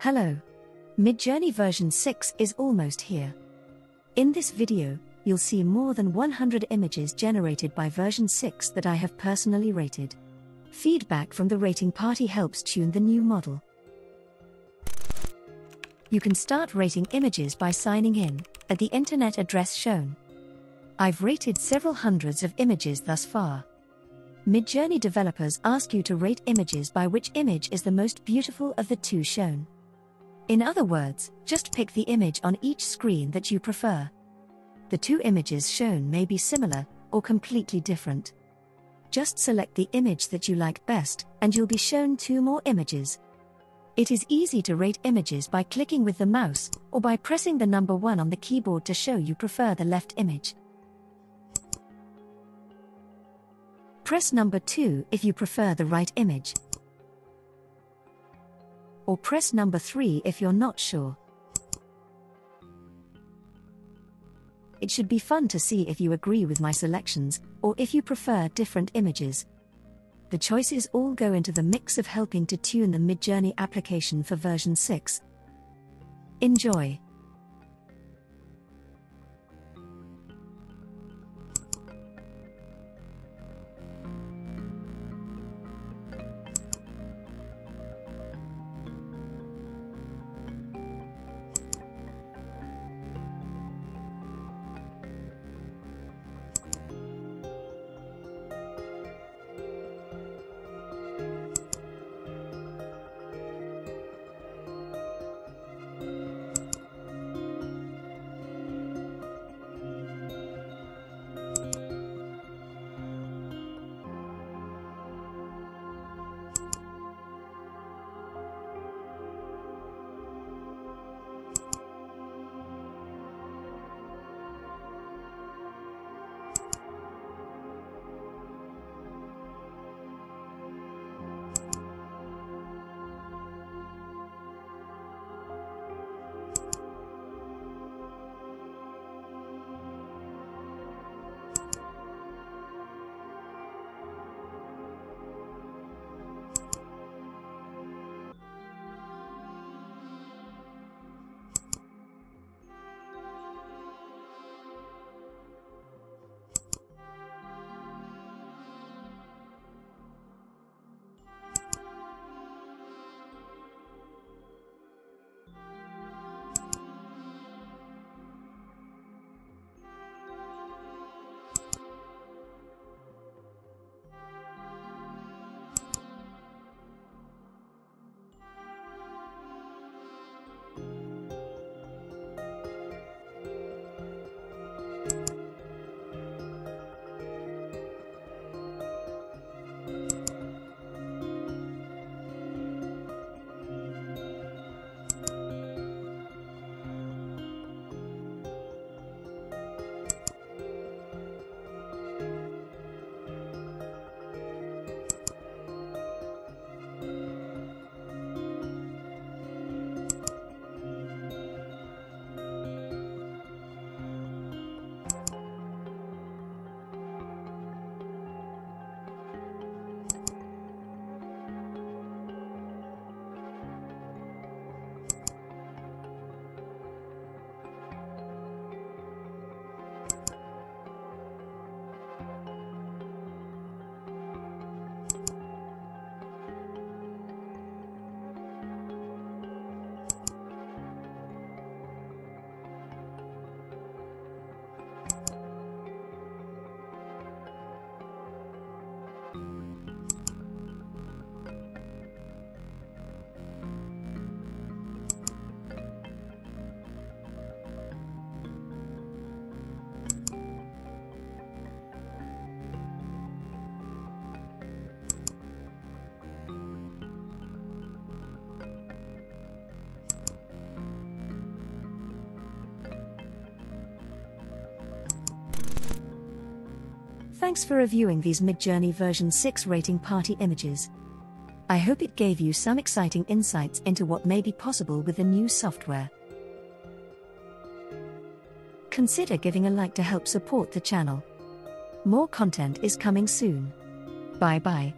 Hello. Midjourney version 6 is almost here. In this video, you'll see more than 100 images generated by version 6 that I have personally rated. Feedback from the rating party helps tune the new model. You can start rating images by signing in at the internet address shown. I've rated several hundreds of images thus far. Midjourney developers ask you to rate images by which image is the most beautiful of the two shown. In other words, just pick the image on each screen that you prefer. The two images shown may be similar or completely different. Just select the image that you like best, and you'll be shown two more images. It is easy to rate images by clicking with the mouse, or by pressing the number 1 on the keyboard to show you prefer the left image. Press number 2 if you prefer the right image. Or press number 3 if you're not sure. It should be fun to see if you agree with my selections, or if you prefer different images. The choices all go into the mix of helping to tune the Midjourney application for version 6. Enjoy! Thanks for reviewing these Midjourney version 6 rating party images. I hope it gave you some exciting insights into what may be possible with the new software. Consider giving a like to help support the channel. More content is coming soon. Bye bye.